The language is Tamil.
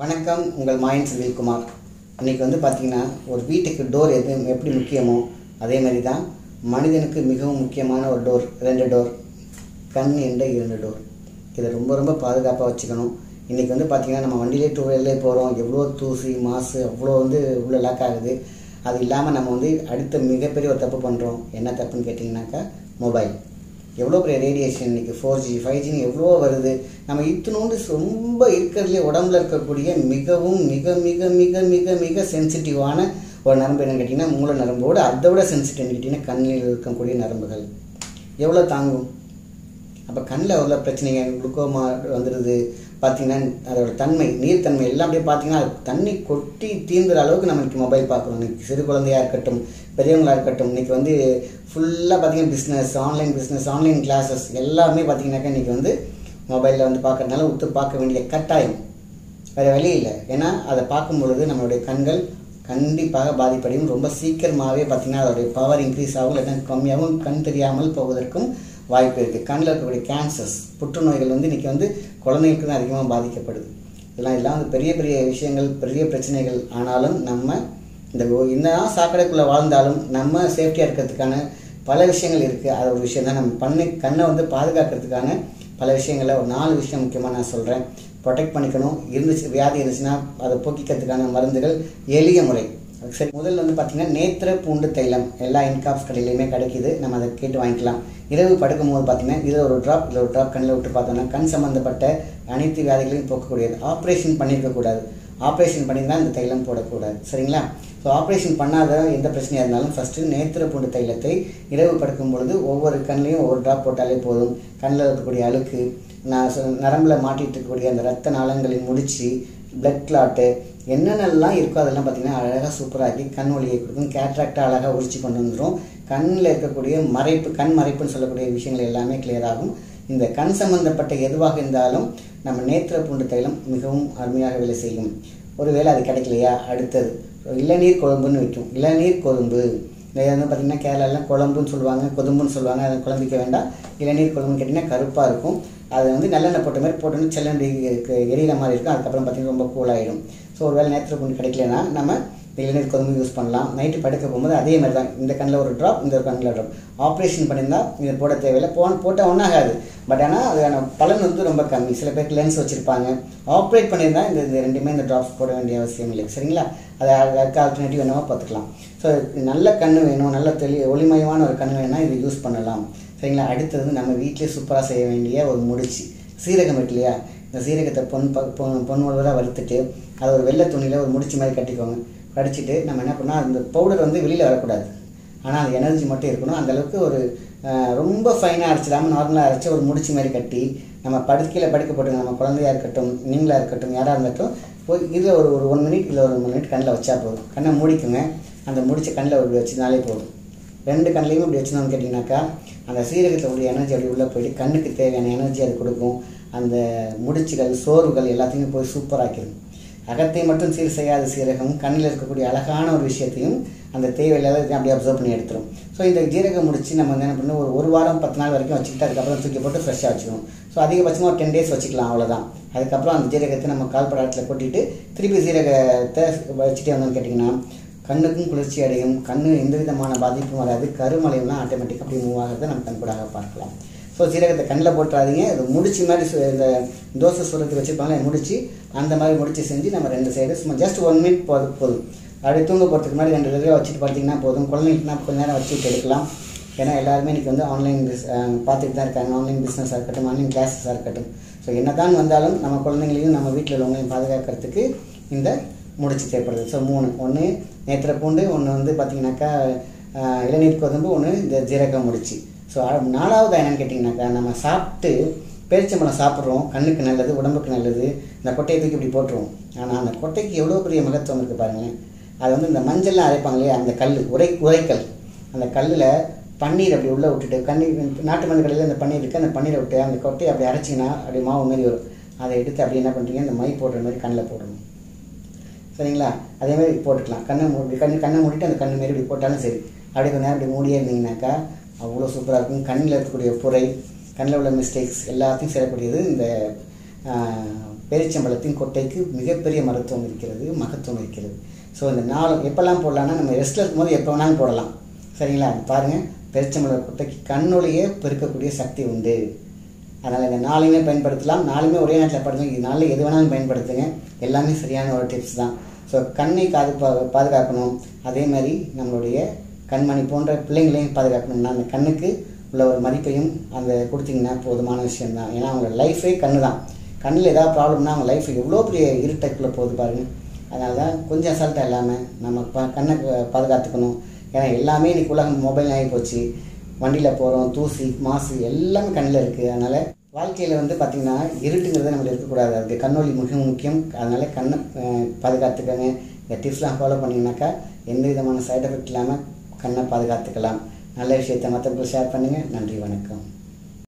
வணக்கம் உங்கள் மாயன் செல்விக்குமார் இன்றைக்கி வந்து பார்த்தீங்கன்னா ஒரு வீட்டுக்கு டோர் எது எப்படி முக்கியமோ அதே மாதிரி தான் மனிதனுக்கு மிகவும் முக்கியமான ஒரு டோர் ரெண்டு டோர் கண் என்ற இரண்டு டோர் இதை ரொம்ப ரொம்ப பாதுகாப்பாக வச்சுக்கணும். இன்றைக்கி வந்து பார்த்திங்கன்னா நம்ம வண்டியிலே டூ வீலர்லேயே போகிறோம் எவ்வளோ தூசி மாசு அவ்வளோ வந்து உள்ள லாக் ஆகுது. அது இல்லாமல் நம்ம வந்து அடுத்த மிகப்பெரிய ஒரு தப்பு பண்ணுறோம் என்ன தப்புன்னு கேட்டிங்கனாக்கா மொபைல் எவ்வளோ பெரிய ரேடியேஷன் இன்றைக்கி ஃபோர் ஜி ஃபைவ் ஜின்னு எவ்வளோ வருது. நம்ம இத்தினோண்டு ரொம்ப இருக்கிறதுலே உடம்புல இருக்கக்கூடிய மிகவும் மிக மிக மிக மிக மிக சென்சிட்டிவான ஒரு நரம்பு என்னன்னு கேட்டிங்கன்னா மூல நரம்போடு அதை விட சென்சிட்டிவ்னு கேட்டிங்கன்னா கண்ணில் இருக்கக்கூடிய நரம்புகள். எவ்வளோ தாங்கும்? அப்போ கண்ணில் உள்ள பிரச்சனைங்க குளுக்கோமா வந்துடுது பார்த்தீங்கன்னா அதோட தன்மை நீர்த்தன்மை எல்லாம் அப்படியே பார்த்தீங்கன்னா தண்ணி கொட்டி தீர்ந்துற அளவுக்கு நம்ம இன்றைக்கி மொபைல் பார்க்குறோம். இன்னைக்கு சிறு குழந்தையாக இருக்கட்டும் பெரியவங்களாக இருக்கட்டும் இன்னைக்கு வந்து ஃபுல்லாக பார்த்தீங்கன்னா business online business online classes எல்லாமே பார்த்தீங்கன்னாக்கா இன்றைக்கி வந்து மொபைலில் வந்து பார்க்குறதுனால உத்து பார்க்க வேண்டிய கட்டாயம். வேறு வழி இல்லை. ஏன்னா அதை பார்க்கும் பொழுது நம்மளுடைய கண்கள் கண்டிப்பாக பாதிப்படையும். ரொம்ப சீக்கிரமாகவே பார்த்தீங்கன்னா அதோடைய பவர் இன்க்ரீஸ் ஆகும் இல்லைன்னா கம்மியாகவும் கண் தெரியாமல் போவதற்கும் வாய்ப்பு இருக்குது கண்ணில் இருக்கக்கூடிய கேன்சர்ஸ் புற்றுநோய்கள் வந்து இன்றைக்கி வந்து குழந்தைங்களுக்கு தான் அதிகமாக பாதிக்கப்படுது. இதெல்லாம் இல்லாமல் பெரிய பெரிய விஷயங்கள் பெரிய பிரச்சனைகள் ஆனாலும் நம்ம இந்த என்னதான் சாக்கடைக்குள்ளே வாழ்ந்தாலும் நம்ம சேஃப்டியாக இருக்கிறதுக்கான பல விஷயங்கள் இருக்குது அது ஒரு விஷயம் தான். நம்ம பண்ணி கண்ணை வந்து பாதுகாக்கிறதுக்கான பல விஷயங்களை ஒரு நாலு விஷயம் முக்கியமாக நான் சொல்கிறேன் ப்ரொடெக்ட் பண்ணிக்கணும். இருந்துச்சு வியாதி இருந்துச்சுன்னா அதை போக்கிக்கிறதுக்கான மருந்துகள் எளிய முறை. சரி முதல்ல வந்து பார்த்தீங்கன்னா நேத்திர பூண்டு தைலம் எல்லா இன்காப்ஸ் கடையிலையுமே கிடைக்கிது. நம்ம அதை கேட்டு வாங்கிக்கலாம். இரவு படுக்கும் போது பார்த்தீங்கன்னா இதில் ஒரு ட்ராப் இதில் ஒரு ட்ராப் கண்ணில் விட்டு பார்த்தோம்னா கண் சம்மந்தப்பட்ட அனைத்து வேலைகளையும் போக்கக்கூடியது. ஆப்ரேஷன் பண்ணியிருக்கக்கூடாது ஆப்ரேஷன் பண்ணியிருந்தால் இந்த தைலம் போடக்கூடாது. சரிங்களா? ஸோ ஆப்ரேஷன் பண்ணாத எந்த பிரச்சனையாக இருந்தாலும் ஃபஸ்ட்டு நேத்திர பூண்டு தைலத்தை இரவு படுக்கும் பொழுது ஒவ்வொரு கண்ணிலையும் ஒவ்வொரு ட்ராப் போட்டாலே போதும். கண்ணில் இருக்கக்கூடிய அழுக்கு நான் நரம்பில் மாட்டிகிட்டு இருக்கக்கூடிய அந்த ரத்த நாளங்களின் முடிச்சு பிளட் கிளாட்டு என்னென்னலாம் இருக்கோ அதெல்லாம் பார்த்தீங்கன்னா அழகாக சூப்பராகி கண் ஒளியை கொடுக்கும். கேட்ராக்டாக அழகாக உரிச்சு கொண்டு வந்துடும் கண்ணில் இருக்கக்கூடிய மறைப்பு கண் மறைப்புன்னு சொல்லக்கூடிய விஷயங்கள் எல்லாமே கிளியர் ஆகும். இந்த கண் சம்பந்தப்பட்ட எதுவாக இருந்தாலும் நம்ம நேத்திர பூண்டு தைலம் மிகவும் அருமையாக வேலை செய்யும். ஒருவேளை அது கிடைக்கலையா? அடுத்தது இளநீர் குழம்புன்னு வைக்கும். இளநீர் கொழும்பு. இந்த வந்து பார்த்திங்கன்னா கேரளாலாம் குழம்புன்னு சொல்லுவாங்க கொதும்புன்னு சொல்லுவாங்க. அதை குழம்பிக்க வேண்டாம். இளநீர் குழம்புன்னு கேட்டிங்கன்னா கருப்பாக இருக்கும். அது வந்து நல்லெண்ணெய் போட்ட மாதிரி போட்டோன்னு செல்லண்டு எரியிற மாதிரி இருக்கும். அதுக்கப்புறம் பார்த்திங்கன்னா ரொம்ப கூலாகிடும் ஸோ ஒரு வேளை நேரத்தில் கொண்டு கிடைக்கலனா நம்ம இளநீர் கொதும்பு யூஸ் பண்ணலாம். நைட்டு படுக்க போகும்போது அதே மாதிரி தான் இந்த கண்ணில் ஒரு ட்ராப் இந்த கண்ணில் ட்ராப் ஆப்ரேஷன் பண்ணியிருந்தால் இது போட தேவையில்லை. போன் போட்டால் ஒன்றாகாது பட் ஆனால் அதுக்கான பலன் வந்து ரொம்ப கம்மி. சில பேருக்கு லென்ஸ் வச்சுருப்பாங்க. ஆப்ரேட் பண்ணியிருந்தா இந்த இந்த ரெண்டுமே இந்த ட்ராப்ஸ் போட வேண்டிய அவசியம் இல்லை. சரிங்களா? அதை அதுக்கு ஆல்டர்னேட்டிவ் என்னவோ பார்த்துக்கலாம். ஸோ நல்ல கண் வேணும். நல்ல தெளி ஒளிமயமான ஒரு கண் வேணும்னா இது யூஸ் பண்ணலாம். சரிங்களா? அடுத்தது நம்ம வீட்டிலே சூப்பராக செய்ய வேண்டிய ஒரு முடிச்சு. சீரகம் இருக்கு இல்லையா? இந்த சீரகத்தை பொன் பொன் பொன் முழுவதாக வறுத்துட்டு அதை ஒரு வெள்ளை துணியில் ஒரு முடிச்சு மாதிரி கட்டிக்கோங்க. கடிச்சிட்டு நம்ம என்ன பண்ணால் அந்த பவுடர் வந்து வெளியில் வரக்கூடாது. ஆனால் அது எனர்ஜி மட்டும் இருக்கணும். அந்தளவுக்கு ஒரு ரொம்ப ஃபைனாக அரைச்சிடாமல் நார்மலாக அரைச்சி ஒரு முடிச்சு மாதிரி கட்டி நம்ம படுக்கையில் படுக்க போட்டு நம்ம குழந்தையாக இருக்கட்டும் நீங்களாக இருக்கட்டும் யாராக இருந்தாலும் போய் இதில் ஒரு ஒரு ஒன் மினிட் இல்லை ஒரு ஒன் மினிட் கண்ணில் வச்சா போதும். கண்ணை மூடிக்குங்க. அந்த முடிச்ச கண்ணில் ஒரு வச்சுனாலே போதும். ரெண்டு கண்ணிலையும் இப்படி வச்சுனோம்னு கேட்டிங்கனாக்கா அந்த சீரகத்தோடைய எனர்ஜி அப்படி உள்ளே போயிட்டு கண்ணுக்கு தேவையான எனர்ஜி அது கொடுக்கும். அந்த முடிச்சுகள் சோர்வுகள் எல்லாத்தையும் போய் சூப்பராக்கிடும் அகத்தை மட்டும் சீர் செய்யாத சீரகம் கண்ணில் இருக்கக்கூடிய அழகான ஒரு விஷயத்தையும் அந்த தேவையில்லாத அப்படியே அப்சர்வ் பண்ணி எடுத்துரும். ஸோ இந்த ஜீரகம் முடிச்சு நம்ம வந்து என்ன பண்ணணும்? ஒரு ஒரு வாரம் பத்து நாள் வரைக்கும் வச்சுக்கிட்டு அதுக்கப்புறம் தூக்கி போட்டு ஃப்ரெஷ்ஷாக வச்சுக்கணும். ஸோ அதிகபட்சமாக ஒரு டென் டேஸ் வச்சுக்கலாம் அவ்வளோதான் அதுக்கப்புறம் அந்த ஜீரகத்தை நம்ம கால்படாரத்தில் கொட்டிட்டு திருப்பி ஜீரகத்தை வச்சுட்டே வந்தோம்னு கேட்டிங்கன்னா கண்ணுக்கும் குளிர்ச்சி அடையும் கண்ணு எந்த விதமான பாதிப்பும் வராது கருமலையெல்லாம் ஆட்டோமேட்டிக்காக அப்படி மூவ் ஆகிறத நம்ம கண்கூடாக பார்க்கலாம். ஸோ சீரகத்தை கண்ணில் போட்டுறாதீங்க. இது முடிச்சு மாதிரி இந்த தோசை சுரத்துக்கு வச்சுருப்பாங்களே முடிச்சு அந்த மாதிரி முடிச்சு செஞ்சு நம்ம ரெண்டு சைடு சும்மா ஜஸ்ட் ஒன் மினிட் போதும் போதும். அப்படியே தூங்க போகிறதுக்கு முன்னாடி ரெண்டு தடவை வச்சுட்டு பார்த்தீங்கன்னா போதும். குழந்தைங்களுக்குனா கொஞ்ச நேரம் வச்சுட்டு எடுக்கலாம். ஏன்னா எல்லாருமே இன்றைக்கி வந்து ஆன்லைன் பிஸ் பார்த்துட்டு தான் இருக்காங்க. ஆன்லைன் பிஸ்னஸாக இருக்கட்டும் ஆன்லைன் கிளாஸஸாக இருக்கட்டும். ஸோ என்ன தான் வந்தாலும் நம்ம குழந்தைங்களையும் நம்ம வீட்டில் உள்ளவங்களையும் பாதுகாக்கிறதுக்கு இந்த முடிச்சு தேவைப்படுது ஸோ மூணு ஒன்று நேத்திர பூண்டு ஒன்று வந்து பார்த்திங்கனாக்கா இளநீர் கொதம்பு ஒன்று இந்த ஜீரகம் முடிச்சு. ஸோ நாலாவது என்னன்னு கேட்டிங்கனாக்கா நம்ம சாப்பிட்டு பேரிச்சம்பழம் சாப்பிட்றோம். கண்ணுக்கு நல்லது உடம்புக்கு நல்லது. இந்த கொட்டையை தூக்கி இப்படி போட்டுருவோம். ஆனால் அந்த கொட்டைக்கு எவ்வளோ பெரிய மகத்துவம் இருக்குது பாருங்கள் அது வந்து இந்த மஞ்சள்லாம் அரைப்பாங்க இல்லையா அந்த கல் உரை உரைக்கல். அந்த கல்லில் பன்னீர் அப்படி உள்ளே விட்டுட்டு கண்ணீர் நாட்டு மருந்து கடையில் அந்த பன்னீர் இருக்குது அந்த பன்னீரை விட்டு அந்த கொட்டையை அப்படி அரைச்சிங்கன்னா அப்படி மாவு மாரி வரும். அதை எடுத்து அப்படி என்ன பண்ணுறீங்க இந்த மை போடுற மாதிரி கண்ணில் போடணும் சரிங்களா? அதே மாதிரி போட்டுக்கலாம். கண்ணை மூடி கண் கண்ணை மூடிட்டு அந்த கண்ணு மாரி இப்படி போட்டாலும் சரி. அப்படி கொஞ்சம் நேரம் அப்படி மூடியே இருந்தீங்கன்னாக்கா அவ்வளோ சூப்பராக இருக்கும். கண்ணில் இருக்கக்கூடிய புரை கண்ணில் உள்ள மிஸ்டேக்ஸ் எல்லாத்தையும் செய்யக்கூடியது இந்த பேரிச்சம்பழத்தின் கொட்டைக்கு மிகப்பெரிய மருத்துவம் இருக்கிறது மகத்துவம் இருக்கிறது. ஸோ இந்த நாலு எப்போல்லாம் போடலாம்னா நம்ம ரெஸ்ட்டில் இருக்கும்போது எப்போ வேணாலும் போடலாம். சரிங்களா? பாருங்கள் பெருச்சம்பழ கொட்டைக்கு கண்ணுலேயே பெருக்கக்கூடிய சக்தி உண்டு. அதனால் இந்த நாளையுமே பயன்படுத்தலாம். நாளையுமே ஒரே நேரத்தில் படுத்துங்க இது நாளில் எது வேணாலும் பயன்படுத்துங்க. எல்லாமே சரியான ஒரு டிப்ஸ் தான். ஸோ கண்ணை காது பா பாதுகாக்கணும். அதே மாதிரி நம்மளுடைய கண்மணி போன்ற பிள்ளைங்களையும் பாதுகாக்கணும்னா அந்த கண்ணுக்கு உள்ள ஒரு மதிப்பையும் அந்த கொடுத்தீங்கன்னா போதுமான விஷயம்தான் ஏன்னா அவங்க லைஃபே கண்ணு தான். கண்ணில் ஏதாவது ப்ராப்ளம்னா அவங்க லைஃப் எவ்வளோ பெரிய இருட்டக்குள்ளே போகுது பாருங்கள் அதனால தான் கொஞ்சம் அசால்ட்டாக இல்லாமல் நம்ம ப கண்ணை பாதுகாத்துக்கணும். ஏன்னா எல்லாமே இன்றைக்கி உலகம் மொபைல் ஆகி போச்சு. வண்டியில் போகிறோம் தூசி மாசு எல்லாமே கண்ணில் இருக்குது அதனால் வாழ்க்கையில் வந்து பார்த்திங்கன்னா இருட்டுங்கிறது நம்மளுக்கு இருக்கக்கூடாது அதுக்கு கண்ணொளி மிக முக்கியம். அதனால் கண்ணை பாதுகாத்துக்கங்க. இந்த டிப்ஸ்லாம் ஃபாலோ பண்ணிங்கனாக்கா எந்த விதமான சைட் எஃபெக்ட் இல்லாமல் கண்ணை பாதுகாத்துக்கலாம். நல்ல விஷயத்தை மற்றவங்களுக்கு ஷேர் பண்ணுங்கள் நன்றி வணக்கம்.